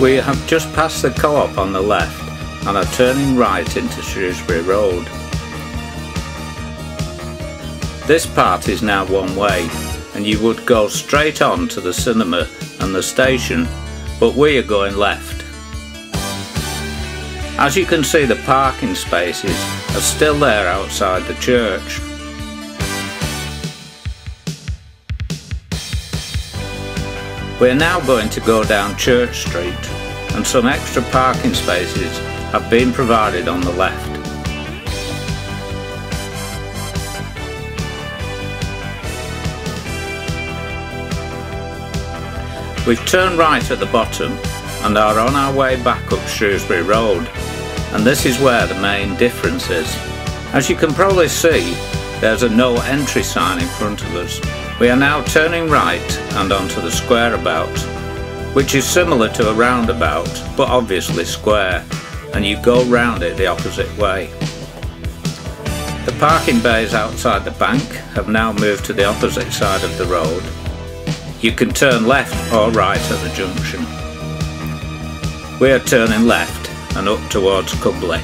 We have just passed the co-op on the left and are turning right into Shrewsbury Road. This part is now one way and you would go straight on to the cinema and the station but we are going left. As you can see the parking spaces are still there outside the church. We are now going to go down Church Street and some extra parking spaces have been provided on the left. We've turned right at the bottom and are on our way back up Shrewsbury Road and this is where the main difference is. As you can probably see there's a no entry sign in front of us. We are now turning right and onto the square about which is similar to a roundabout but obviously square and you go round it the opposite way. The parking bays outside the bank have now moved to the opposite side of the road you can turn left or right at the junction. We are turning left and up towards Cubley.